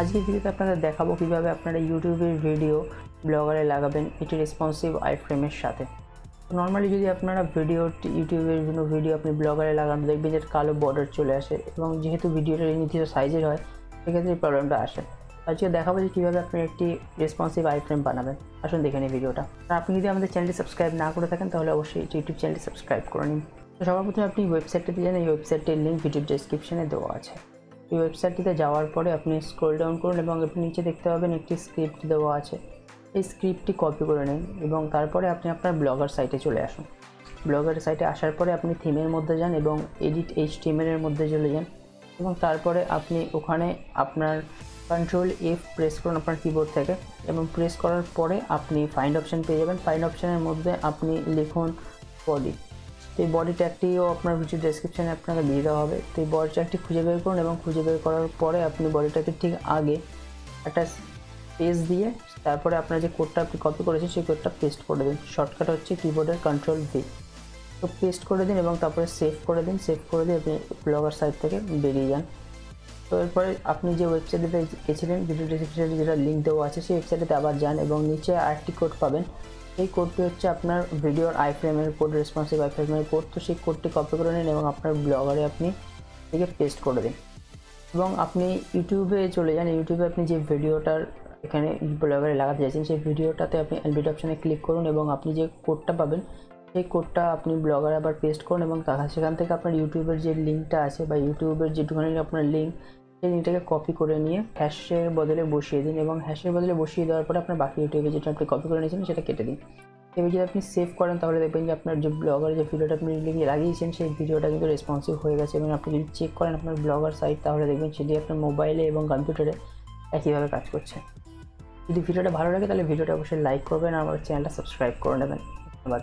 আজকের ভিডিওতে আপনাদের দেখাবো কীভাবে আপনারা ইউটিউবের ভিডিও ব্লগারে লাগাবেন, এটি রেসপন্সিভ আই আইফ্রেমের সাথে নর্মালি যদি আপনারা ভিডিও, ইউটিউবের বিভিন্ন ভিডিও আপনি ব্লগারে লাগান, দেখবেন যে কালো বর্ডার চলে আসে এবং যেহেতু ভিডিওটা নির্দিষ্ট সাইজের হয়, সেক্ষেত্রে প্রবলেমটা আসে। আজকে দেখাবো যে কীভাবে আপনি একটি রেসপন্সিভ আই আইফ্রেম বানাবেন। আসুন দেখে নিন ভিডিওটা। আর আপনি যদি আমাদের চ্যানেলটি সাবস্ক্রাইব না করে থাকেন, তাহলে অবশ্যই ইউটিউব চ্যানেলটি সাবস্ক্রাইব করে নিন। তো সবার প্রথমে আপনি ওয়েবসাইটটিতে যান এই ওয়েবসাইটটির লিঙ্ক ভিডিও ডেসক্রিপশনে দেওয়া আছে। এই ওয়েবসাইটটিতে যাওয়ার পরে আপনি স্ক্রল ডাউন করুন এবং আপনি নিচে দেখতে পাবেন একটি স্ক্রিপ্ট দেওয়া আছে। এই স্ক্রিপ্টটি কপি করে নিন এবং তারপরে আপনি আপনার ব্লগার সাইটে চলে আসুন। ব্লগার সাইটে আসার পরে আপনি থিমের মধ্যে যান এবং এডিট এইচ টিমের মধ্যে চলে যান এবং তারপরে আপনি ওখানে আপনার কন্ট্রোল এফ প্রেস করুন আপনার কিবোর্ড থেকে এবং প্রেস করার পরে আপনি ফাইন্ড অপশান পেয়ে যাবেন। ফাইন্ড অপশানের মধ্যে আপনি লিখুন তো এই বডি ট্যাগটিও আপনার ভিডিও ডেসক্রিপশানে আপনাকে দিয়ে দেওয়া হবে। তো এই বডি ট্যাগটি খুঁজে বের করুন এবং খুঁজে বের করার পরে আপনি বডিটাকে ঠিক আগে একটা স্পেস দিয়ে তারপরে আপনার যে কোডটা আপনি কপি করেছেন, সেই কোডটা পেস্ট করে দিন। শর্টকাট হচ্ছে কিবোর্ডের কন্ট্রোল ভি তো পেস্ট করে দিন এবং তারপরে সেভ করে দিন। সেভ করে দিয়ে আপনি ব্লগার সাইট থেকে বেরিয়ে যান। তো এরপরে আপনি যে ওয়েবসাইটে গেছিলেন ভিডিও ডিসক্রিপশনে যেটা লিঙ্ক দেওয়া আছে, সেই ওয়েবসাইটে আবার যান এবং নিচে আরেকটি কোড পাবেন। এই কোডটি হচ্ছে আপনার ভিডিওর আইফ্রেমের কোড রেসপন্সিভ আইফ্রেমের কোড তো সেই কোডটি কপি করে নিন এবং আপনার ব্লগারে আপনি এটিকে পেস্ট করে দিন। এবং আপনি ইউটিউবে চলে যান, ইউটিউবে আপনি যে ভিডিওটার এখানে ব্লগারে লাগাতে চাইছেন, সেই ভিডিওটাতে আপনি এলবিট অপশানে ক্লিক করুন এবং আপনি যে কোডটা পাবেন, সেই কোডটা আপনি ব্লগারে আবার পেস্ট করুন এবং সেখান থেকে আপনার ইউটিউবের যে লিঙ্কটা আছে বা ইউটিউবের যেটুখানি আপনার লিঙ্ক সেই লিঙ্কটাকে কপি করে নিয়ে হ্যাশের বদলে বসিয়ে দিন এবং হ্যাশের বদলে বসিয়ে দেওয়ার পরে আপনার বাকি ইউটিউবে যেটা আপনি কপি করে নিয়েছেন সেটা কেটে দিন। এবার যদি আপনি সেভ করেন তাহলে দেখবেন যে আপনার যে ব্লগার যে ভিডিওটা আপনি লিখে লাগিয়েছেন, সেই ভিডিওটা কিন্তু রেসপন্সিভ হয়ে গেছে এবং আপনি যদি চেক করেন আপনার ব্লগার সাইট তাহলে দেখবেন সেটি আপনার মোবাইলে এবং কম্পিউটারে একইভাবে কাজ করছে। যদি ভিডিওটা ভালো লাগে তাহলে ভিডিওটা অবশ্যই লাইক করবেন আর আমার চ্যানেলটা সাবস্ক্রাইব করে নেবেন। ধন্যবাদ।